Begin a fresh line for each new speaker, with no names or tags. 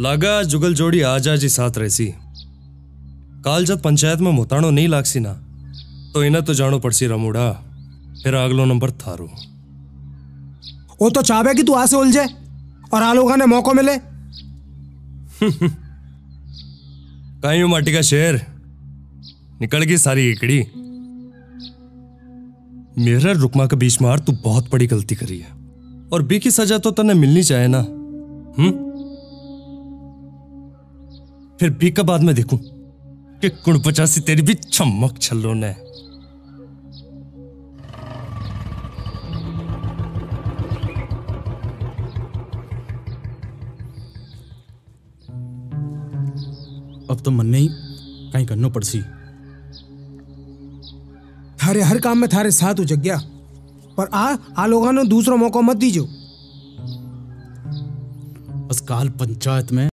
लागा जुगल जोड़ी आज आज ही साथ रहसी काल जब पंचायत में मोताणो नहीं लागसी ना तो इन्हें तो जानो पड़सी रमूड़ा फिर अगलो नंबर थारो
वो तो चाहवे कि तू आ से उलझे और आलोगा ने मौको मिले
कहीं माटी का शेर निकल गई सारी इकड़ी मेरा रुकमा के बीच मार तू बहुत बड़ी गलती करी है और बी की सजा तो तने मिलनी चाहिए ना हम्म फिर बी का बाद में देखूँ कि कुण पचासी तेरी भी चमक छल्लो ने।
अब तो मन नहीं कहीं करनो पड़सी।
थारे हर काम में थारे साथ उजग गया पर आ आ लोगों ने दूसरा मौका मत दीजो।
बस काल पंचायत में